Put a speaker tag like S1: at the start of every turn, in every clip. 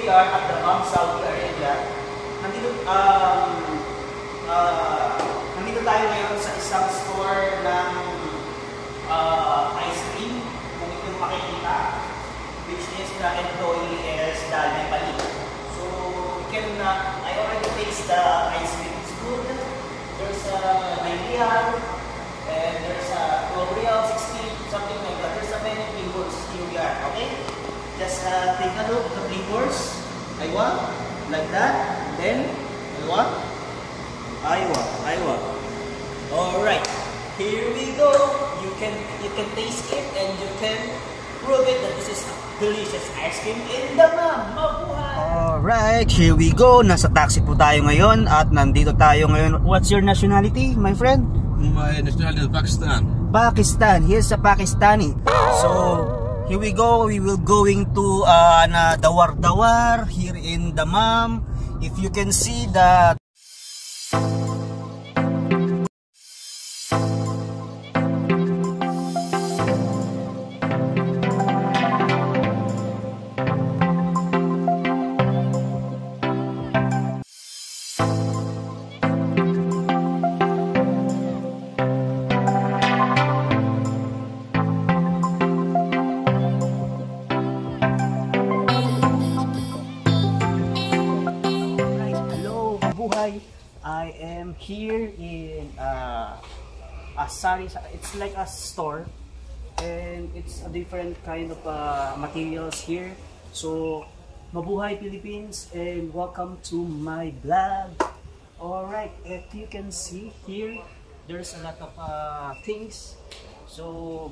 S1: Saudi Arabia. Nandito, um, uh, nandito tayo ngayon sa isang store ng uh, ice cream. Kung ito makikita, which is the employee is the Nepali. So, you can, uh, I already taste the ice cream. It's good. There's uh, 9 real, and there's a 12 real, 16, something like that. There's a many flavors here, okay? Just uh, take a look the flavors. Aywa, like that. Then, aywa, aywa, aywa. Alright, here we go. You can you can taste it and you can prove it that this is delicious ice cream in the mom. Mabuhay! Alright, here we go. Nasa taxi po tayo ngayon at nandito tayo ngayon. What's your nationality, my friend?
S2: My nationality is Pakistan.
S1: Pakistan. Here's a Pakistani. So, here we go. We will going to uh, na Dawar Dawar here in Damam. If you can see the hello, buhay. I am here in uh, a sari. It's like a store, and it's a different kind of uh, materials here. So, mabuhay Philippines, and welcome to my vlog. All right, if you can see here, there's a lot of uh, things. So,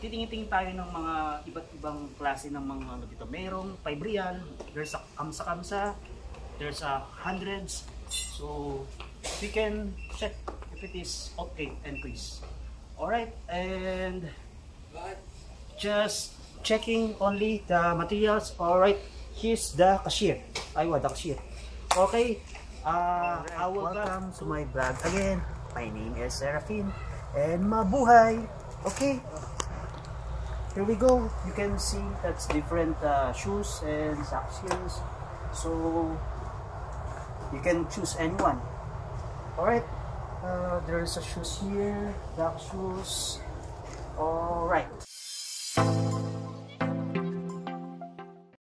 S1: titingin-tingin tayo ng mga iba't ibang klase ng mga ano dito. Merong 5 real, there's kamsa-kamsa, there's a hundreds. So we can check if it is okay and please. Alright, and just checking only the materials. Alright, here's the cashier. Aywa, the cashier. Okay, uh, I will welcome to my vlog again. My name is Serafin and mabuhay. Okay, here we go you can see that's different uh, shoes and sections so you can choose anyone. All right uh, there's a shoes here black shoes